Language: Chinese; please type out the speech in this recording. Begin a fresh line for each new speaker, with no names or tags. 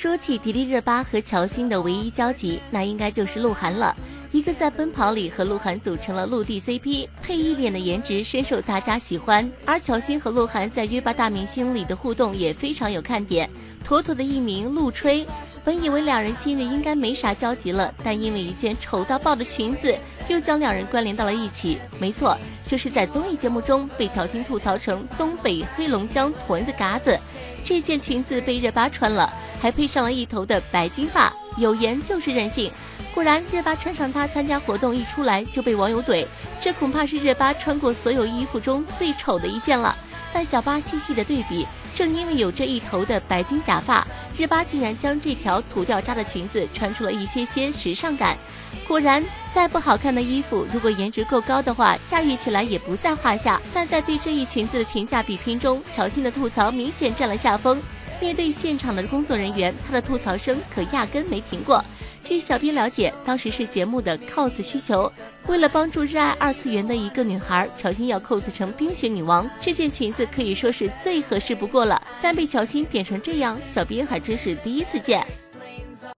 说起迪丽热巴和乔欣的唯一交集，那应该就是鹿晗了。一个在《奔跑》里和鹿晗组成了陆地 CP，配一脸的颜值深受大家喜欢。而乔欣和鹿晗在《约吧大明星》里的互动也非常有看点，妥妥的一名陆吹。本以为两人今日应该没啥交集了，但因为一件丑到爆的裙子，又将两人关联到了一起。没错，就是在综艺节目中被乔欣吐槽成东北黑龙江屯子嘎子。这件裙子被热巴穿了，还配上了一头的白金发，有颜就是任性。果然，热巴穿上它参加活动，一出来就被网友怼，这恐怕是热巴穿过所有衣服中最丑的一件了。但小八细细的对比，正因为有这一头的白金假发，热巴竟然将这条土掉渣的裙子穿出了一些些时尚感。果然，再不好看的衣服，如果颜值够高的话，驾驭起来也不在话下。但在对这一裙子的评价比拼中，乔欣的吐槽明显占了下风。面对现场的工作人员，他的吐槽声可压根没停过。据小编了解，当时是节目的 cos 需求，为了帮助热爱二次元的一个女孩，乔欣要 cos 成冰雪女王，这件裙子可以说是最合适不过了。但被乔欣点成这样，小编还真是第一次见。